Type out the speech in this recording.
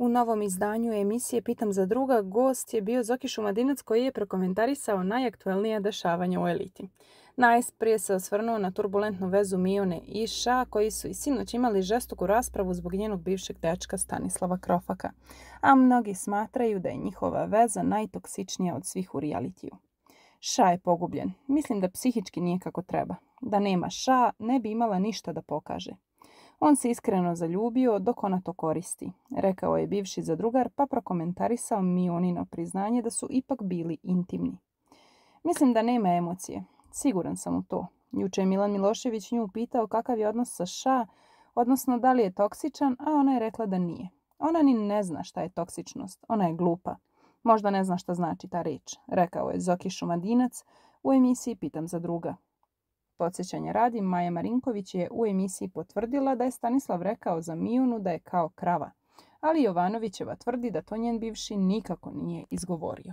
U novom izdanju emisije Pitam za druga gost je bio Zoki Šumadinac koji je prokomentarisao najaktuelnija dešavanja u eliti. Najprije se osvrnuo na turbulentnu vezu Mione i Ša koji su i sinoć imali žestoku raspravu zbog njenog bivšeg dečka Stanislava Krofaka, a mnogi smatraju da je njihova veza najtoksičnija od svih u realitiju. Ša je pogubljen. Mislim da psihički nije kako treba. Da nema Ša, ne bi imala ništa da pokaže. On se iskreno zaljubio dok ona to koristi, rekao je bivši zadrugar pa prokomentarisao Mionino priznanje da su ipak bili intimni. Mislim da nema emocije. Siguran sam u to. Juče je Milan Milošević nju pitao kakav je odnos sa Ša, odnosno da li je toksičan, a ona je rekla da nije. Ona ni ne zna šta je toksičnost. Ona je glupa. Možda ne zna šta znači ta riječ, rekao je Zoki Šumadinac u emisiji Pitam za druga. Podsjećanje radi, Maja Marinković je u emisiji potvrdila da je Stanislav rekao za Mijunu da je kao krava, ali Jovanovićeva tvrdi da to njen bivši nikako nije izgovorio.